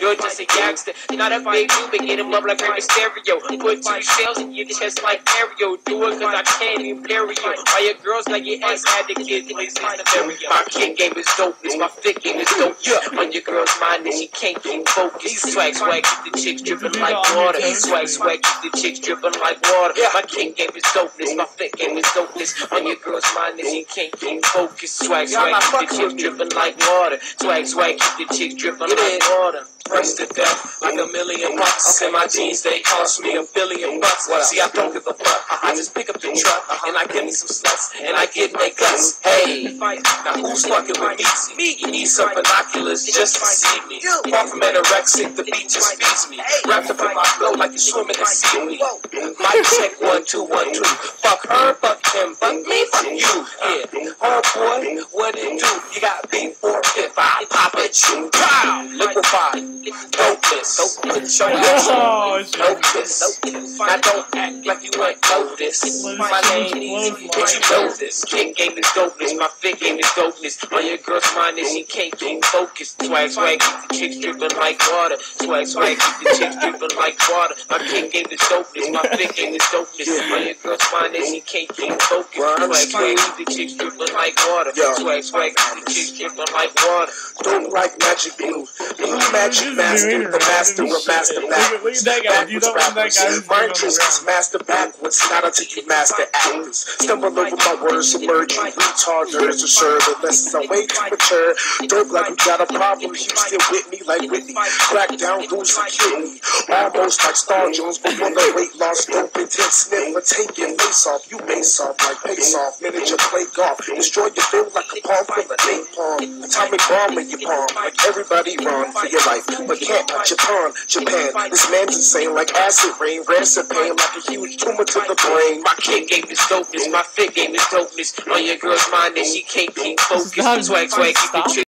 You're just a gangster, not a big but get him up like a stereo. Put two shells in your chest like Mario. Do it cause I can't imperial. Why your girls like your ex had the to My kid game is dope, it's my fit game is. Yeah, on your girl's mind and she can't keep focused. Swag, swag, keep the chicks dripping like water. Swag, swag, keep the chicks dripping like water. My king game is dopeness, my fit game is dopeness. On your girl's mind and she can't keep focused. Swag, swag, keep the chicks dripping like water. Swag, swag, keep the chicks dripping like water. Pressed to death like a million bucks. In my jeans, they cost me a billion bucks. See, I don't give a fuck. I just pick up the truck uh-huh. and I give me some sluts and I get guts. Hey, now who's fucking with me? Me, you need some binoculars just to see me. Far from anorexic, the beat just feeds me. Wrapped up in my flow like you swimming in seaweed. Mic check one, two, one, two. Fuck her, fuck him, fuck me, fuck you. Yeah, oh boy, what it do? You got beat for Dopeless. Show Oh, shit. Dopeless. Now don't act like you ain't know this. My name easy, but you know this. King game is dopeness. My fit game is dopeness. On your girl's mind and she can't keep focused. Swag, swag, keep the chicks dripping like water. Swag, swag, keep the chicks dripping like water. My king game is dopeness. My fit game is dopeness. On your girl's mind and she can't keep focused. Swag, swag, keep the chicks dripping like water. Swag, swag, keep the chicks dripping like water. Don't like magic blue. Blue magic master, the master of master Look at- that backwards that rappers. guy who's My doing interest the is master backwards, not until you master actors. Stumble over my words, submerge you retarders. Assured the lessons are way to mature. Don't like you got a problem, you still with me like Whitney. Crack down, lose a kidney. Almost like Star Jones, but the weight loss, dope intense sniffer. Take your face off, you face off like face off. Miniature play golf, destroy your field like a of napalm. Atomic bomb in your palm, like everybody run for your life, but can't touch Japan, Japan. This man's insane like acid rain, rancid pain like a huge tumor to the brain. My kid game is dopeness. My fit game is dopeness. On your girl's mind and she can't keep focused. Stop. Swag, swag, keep the Stop. chick